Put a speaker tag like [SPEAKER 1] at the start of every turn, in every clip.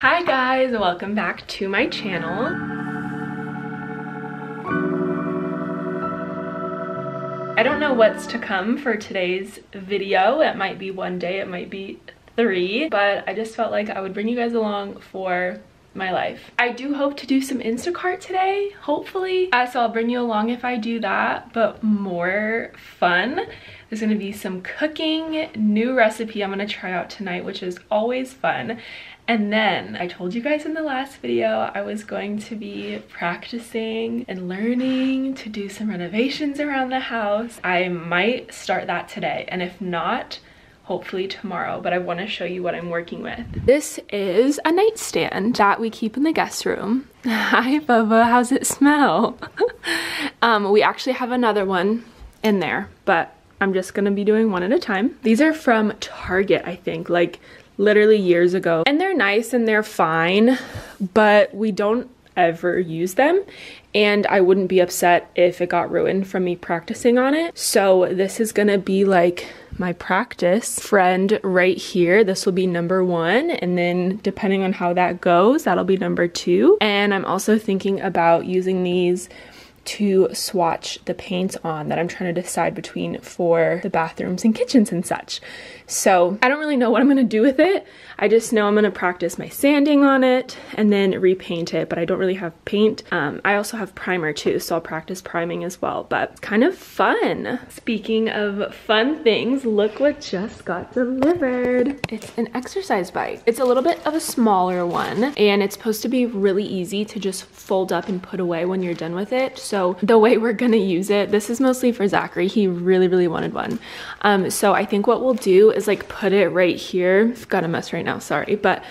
[SPEAKER 1] Hi guys, welcome back to my channel. I don't know what's to come for today's video. It might be one day, it might be three, but I just felt like I would bring you guys along for my life. I do hope to do some Instacart today, hopefully. Uh, so I'll bring you along if I do that, but more fun. There's gonna be some cooking, new recipe I'm gonna try out tonight, which is always fun. And then I told you guys in the last video I was going to be practicing and learning to do some renovations around the house. I might start that today and if not, hopefully tomorrow, but I wanna show you what I'm working with. This is a nightstand that we keep in the guest room. Hi Bubba, how's it smell? um, we actually have another one in there, but I'm just gonna be doing one at a time. These are from Target, I think, like literally years ago. And they're nice and they're fine, but we don't ever use them and I wouldn't be upset if it got ruined from me practicing on it. So this is gonna be like my practice friend right here. This will be number one and then depending on how that goes, that'll be number two. And I'm also thinking about using these to swatch the paints on that I'm trying to decide between for the bathrooms and kitchens and such. So I don't really know what I'm gonna do with it. I just know I'm gonna practice my sanding on it and then repaint it, but I don't really have paint. Um, I also have primer too, so I'll practice priming as well, but it's kind of fun. Speaking of fun things, look what just got delivered. It's an exercise bike. It's a little bit of a smaller one and it's supposed to be really easy to just fold up and put away when you're done with it. So the way we're gonna use it, this is mostly for Zachary. He really, really wanted one. Um, so I think what we'll do is like put it right here. I've got a mess right now, sorry, but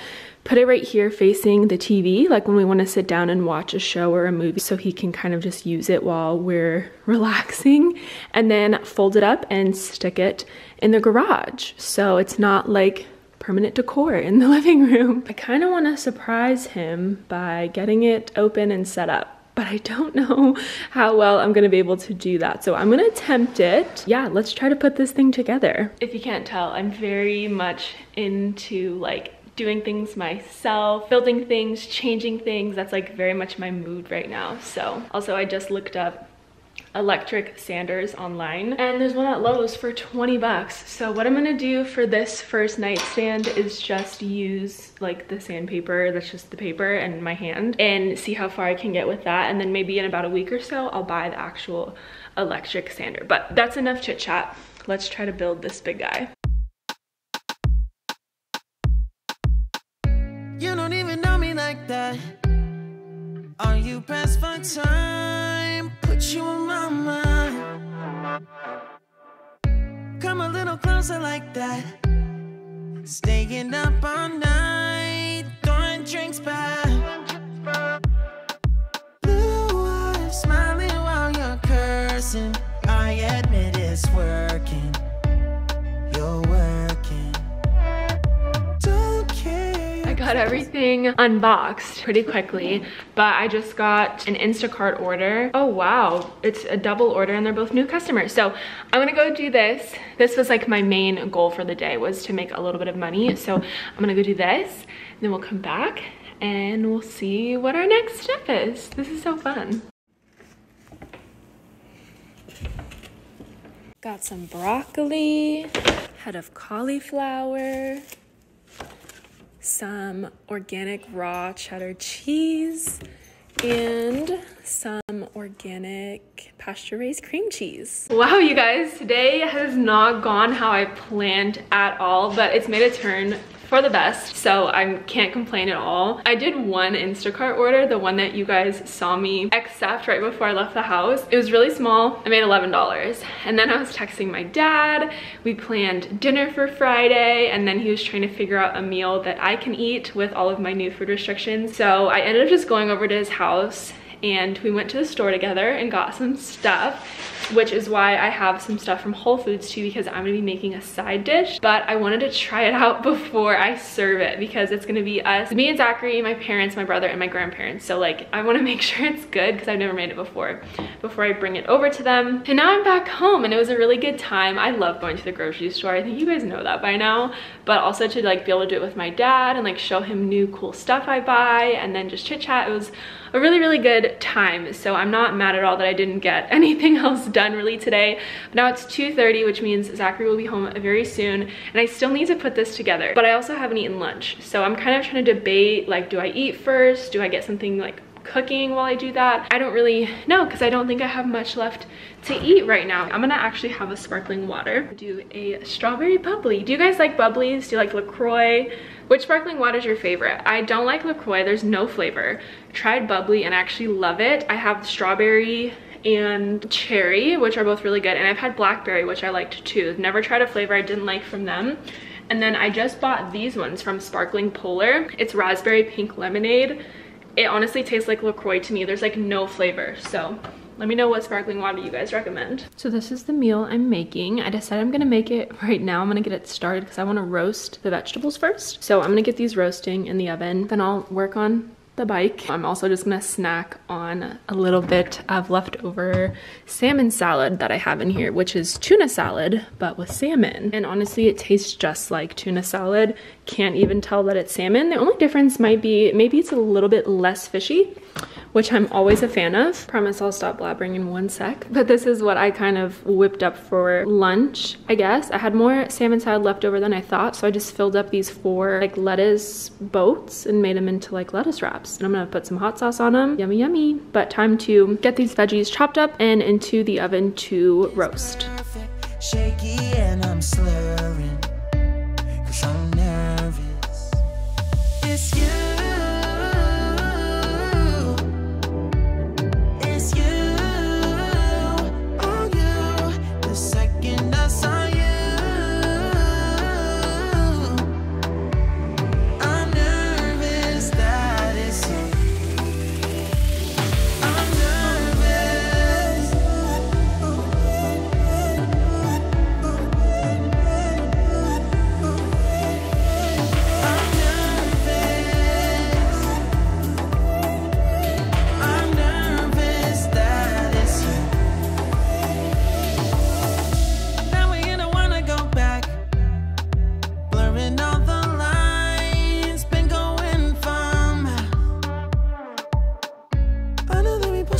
[SPEAKER 1] put it right here facing the TV, like when we wanna sit down and watch a show or a movie so he can kind of just use it while we're relaxing and then fold it up and stick it in the garage. So it's not like permanent decor in the living room. I kind of want to surprise him by getting it open and set up but I don't know how well I'm gonna be able to do that. So I'm gonna attempt it. Yeah, let's try to put this thing together. If you can't tell, I'm very much into like doing things myself, building things, changing things. That's like very much my mood right now. So also I just looked up electric sanders online and there's one at Lowe's for 20 bucks. So what I'm gonna do for this first nightstand is just use like the sandpaper, that's just the paper and my hand and see how far I can get with that. And then maybe in about a week or so, I'll buy the actual electric sander. But that's enough chit chat. Let's try to build this big guy. You don't even know me like that. Are you pressed for time? Put you in my mind. Come a little closer like that. Staying up all night, throwing drinks back. Blue eyes smiling while you're cursing. I admit it's working. Got everything unboxed pretty quickly, but I just got an Instacart order. Oh wow, it's a double order and they're both new customers. So I'm gonna go do this. This was like my main goal for the day was to make a little bit of money. So I'm gonna go do this, then we'll come back and we'll see what our next step is. This is so fun. Got some broccoli, head of cauliflower, some organic raw cheddar cheese, and some organic pasture raised cream cheese. Wow, you guys, today has not gone how I planned at all, but it's made a turn for the best so I can't complain at all. I did one Instacart order, the one that you guys saw me accept right before I left the house. It was really small. I made $11 and then I was texting my dad. We planned dinner for Friday and then he was trying to figure out a meal that I can eat with all of my new food restrictions. So I ended up just going over to his house and we went to the store together and got some stuff which is why I have some stuff from Whole Foods too because I'm gonna be making a side dish, but I wanted to try it out before I serve it because it's gonna be us, me and Zachary, my parents, my brother, and my grandparents. So like, I wanna make sure it's good because I've never made it before, before I bring it over to them. And now I'm back home and it was a really good time. I love going to the grocery store. I think you guys know that by now, but also to like be able to do it with my dad and like show him new cool stuff I buy and then just chit chat. It was a really, really good time. So I'm not mad at all that I didn't get anything else done really today. But now it's 2.30, which means Zachary will be home very soon. And I still need to put this together, but I also haven't eaten lunch. So I'm kind of trying to debate, like, do I eat first? Do I get something like cooking while I do that. I don't really know because I don't think I have much left to eat right now. I'm gonna actually have a sparkling water. Do a strawberry bubly. Do you guys like bubblies? Do you like LaCroix? Which sparkling water is your favorite? I don't like LaCroix, there's no flavor. Tried bubly and I actually love it. I have strawberry and cherry, which are both really good. And I've had blackberry, which I liked too. Never tried a flavor I didn't like from them. And then I just bought these ones from Sparkling Polar. It's raspberry pink lemonade. It honestly tastes like LaCroix to me. There's like no flavor. So let me know what sparkling water you guys recommend. So this is the meal I'm making. I decided I'm gonna make it right now. I'm gonna get it started because I wanna roast the vegetables first. So I'm gonna get these roasting in the oven. Then I'll work on the bike. I'm also just gonna snack on a little bit of leftover salmon salad that I have in here, which is tuna salad, but with salmon. And honestly, it tastes just like tuna salad. Can't even tell that it's salmon. The only difference might be, maybe it's a little bit less fishy, which I'm always a fan of. Promise I'll stop blabbering in one sec. But this is what I kind of whipped up for lunch, I guess. I had more salmon salad left over than I thought, so I just filled up these four like lettuce boats and made them into like lettuce wraps. And I'm gonna put some hot sauce on them. Yummy, yummy. But time to get these veggies chopped up and into the oven to roast.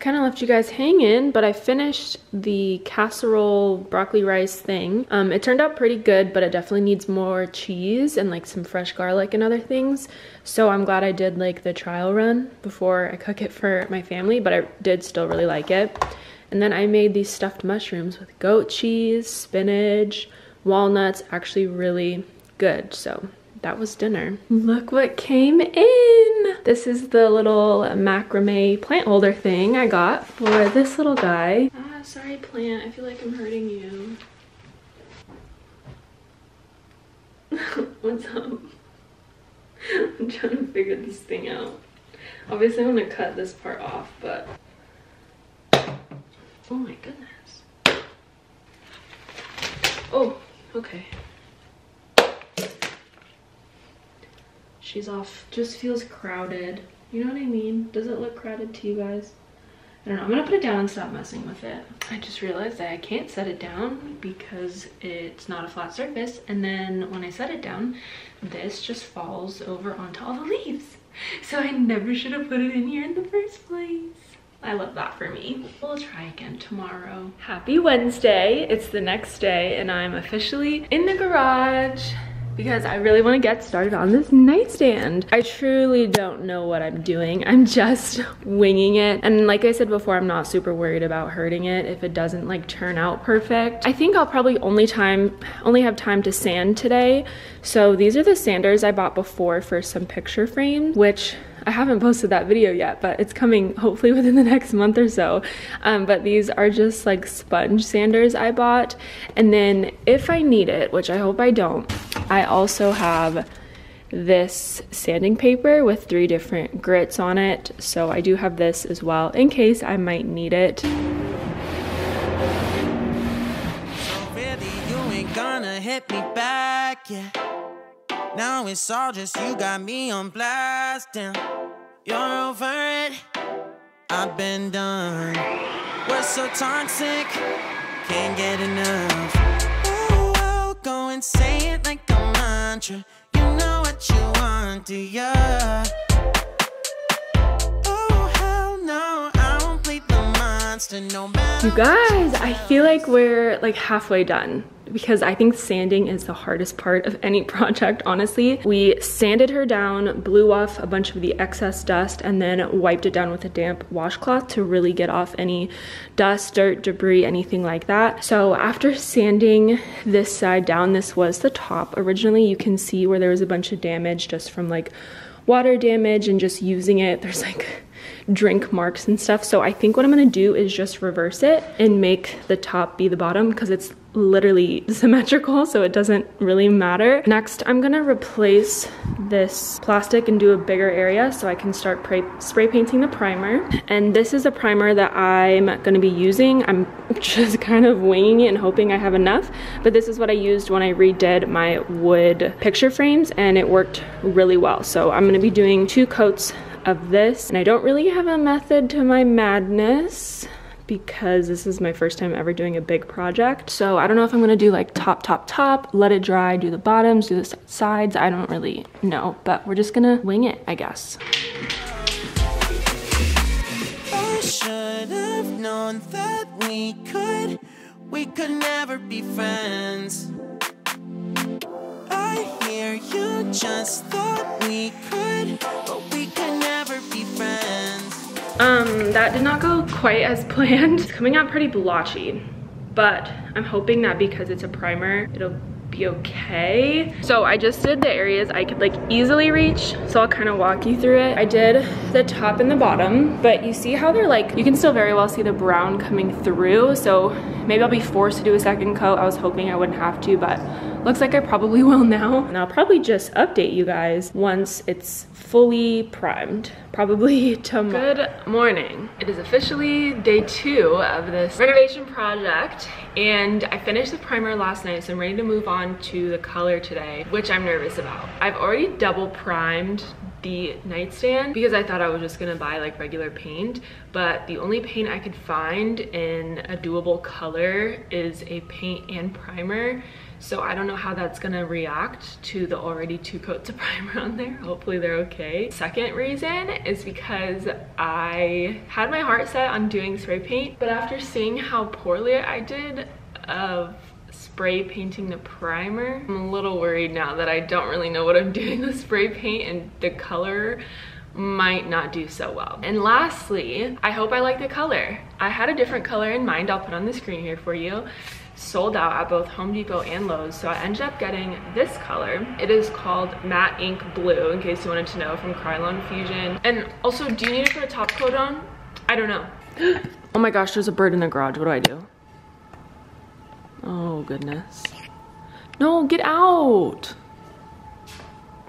[SPEAKER 1] Kind of left you guys hanging, but I finished the casserole broccoli rice thing. Um, it turned out pretty good, but it definitely needs more cheese and like some fresh garlic and other things. So I'm glad I did like the trial run before I cook it for my family, but I did still really like it. And then I made these stuffed mushrooms with goat cheese, spinach, walnuts, actually really good. So that was dinner. Look what came in. This is the little macrame plant holder thing I got for this little guy. Ah, sorry plant, I feel like I'm hurting you. What's up? I'm trying to figure this thing out. Obviously I'm gonna cut this part off, but Oh my goodness. Oh, okay. She's off. Just feels crowded. You know what I mean? Does it look crowded to you guys? I don't know. I'm gonna put it down and stop messing with it. I just realized that I can't set it down because it's not a flat surface. And then when I set it down, this just falls over onto all the leaves. So I never should have put it in here in the first place. I love that for me. We'll try again tomorrow. Happy Wednesday. It's the next day and I'm officially in the garage because I really want to get started on this nightstand. I truly don't know what I'm doing. I'm just winging it. And like I said before, I'm not super worried about hurting it if it doesn't like turn out perfect. I think I'll probably only time only have time to sand today. So these are the sanders I bought before for some picture frames, which I haven't posted that video yet, but it's coming hopefully within the next month or so. Um, but these are just like sponge sanders I bought. And then if I need it, which I hope I don't, I also have this sanding paper with three different grits on it. So I do have this as well in case I might need it. So really you ain't gonna hit me back, yeah. Now it's all just you got me on blast, damn. You're over it. I've been done. We're so toxic, can't get enough. Oh, oh, go and say it like a mantra. You know what you want, do ya? Oh, hell no, I won't the monster no matter. You guys, I feel like we're like halfway done because I think sanding is the hardest part of any project, honestly. We sanded her down, blew off a bunch of the excess dust, and then wiped it down with a damp washcloth to really get off any dust, dirt, debris, anything like that. So after sanding this side down, this was the top. Originally, you can see where there was a bunch of damage just from like water damage and just using it. There's like drink marks and stuff. So I think what I'm gonna do is just reverse it and make the top be the bottom because it's literally symmetrical so it doesn't really matter. Next, I'm gonna replace this plastic and do a bigger area so I can start spray painting the primer. And this is a primer that I'm gonna be using. I'm just kind of winging it and hoping I have enough, but this is what I used when I redid my wood picture frames and it worked really well. So I'm gonna be doing two coats of this. And I don't really have a method to my madness because this is my first time ever doing a big project. So I don't know if I'm gonna do like top, top, top, let it dry, do the bottoms, do the sides. I don't really know, but we're just gonna wing it, I guess. I should have known that we could, we could never be friends. I hear you just thought we could, but we could never be friends. Um, that did not go quite as planned. It's coming out pretty blotchy, but I'm hoping that because it's a primer, it'll be okay. So I just did the areas I could like easily reach. So I'll kind of walk you through it. I did the top and the bottom, but you see how they're like, you can still very well see the brown coming through. So maybe I'll be forced to do a second coat. I was hoping I wouldn't have to, but looks like I probably will now. And I'll probably just update you guys once it's fully primed, probably tomorrow. Good morning. It is officially day two of this renovation project and I finished the primer last night so I'm ready to move on to the color today, which I'm nervous about. I've already double primed the nightstand because I thought I was just gonna buy like regular paint but the only paint I could find in a doable color is a paint and primer so I don't know how that's gonna react to the already two coats of primer on there. Hopefully they're okay. Second reason is because I had my heart set on doing spray paint, but after seeing how poorly I did of spray painting the primer, I'm a little worried now that I don't really know what I'm doing with spray paint and the color might not do so well. And lastly, I hope I like the color. I had a different color in mind. I'll put on the screen here for you sold out at both Home Depot and Lowe's. So I ended up getting this color. It is called Matte Ink Blue, in case you wanted to know, from Krylon Fusion. And also, do you need to put a top coat on? I don't know. oh my gosh, there's a bird in the garage. What do I do? Oh, goodness. No, get out.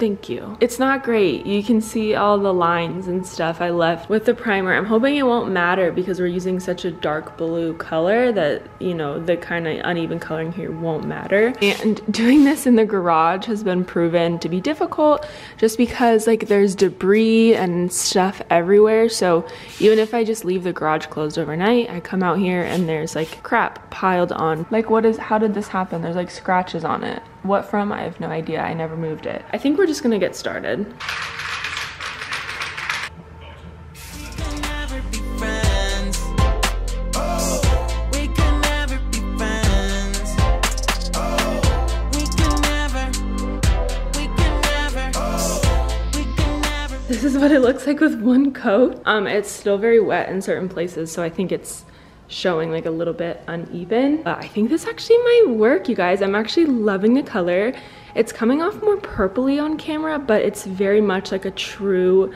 [SPEAKER 1] Thank you. It's not great. You can see all the lines and stuff I left with the primer. I'm hoping it won't matter because we're using such a dark blue color that, you know, the kind of uneven coloring here won't matter. And doing this in the garage has been proven to be difficult just because like there's debris and stuff everywhere. So even if I just leave the garage closed overnight, I come out here and there's like crap piled on. Like what is, how did this happen? There's like scratches on it. What from? I have no idea. I never moved it. I think we're just gonna get started. This is what it looks like with one coat. Um, it's still very wet in certain places, so I think it's showing like a little bit uneven. But I think this actually might work, you guys. I'm actually loving the color. It's coming off more purpley on camera, but it's very much like a true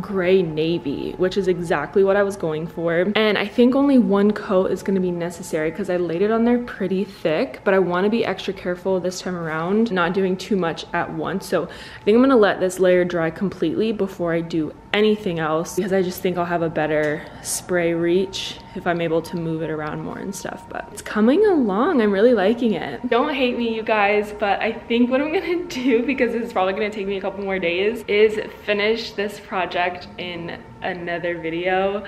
[SPEAKER 1] gray navy, which is exactly what I was going for. And I think only one coat is gonna be necessary because I laid it on there pretty thick, but I wanna be extra careful this time around, not doing too much at once. So I think I'm gonna let this layer dry completely before I do anything else because I just think I'll have a better spray reach if I'm able to move it around more and stuff. But it's coming along. I'm really liking it. Don't hate me, you guys, but I think what I'm gonna do, because it's probably gonna take me a couple more days, is finish this project in another video.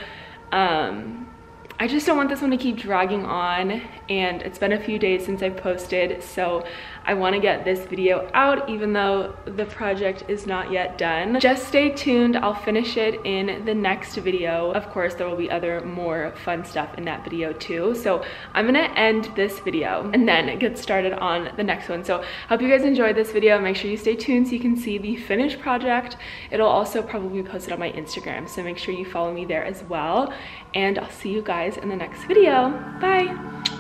[SPEAKER 1] Um, I just don't want this one to keep dragging on and it's been a few days since I've posted so I want to get this video out even though the project is not yet done. Just stay tuned. I'll finish it in the next video. Of course, there will be other more fun stuff in that video too. So I'm to end this video and then get started on the next one. So hope you guys enjoyed this video. Make sure you stay tuned so you can see the finished project. It'll also probably be posted on my Instagram. So make sure you follow me there as well. And I'll see you guys in the next video. Bye.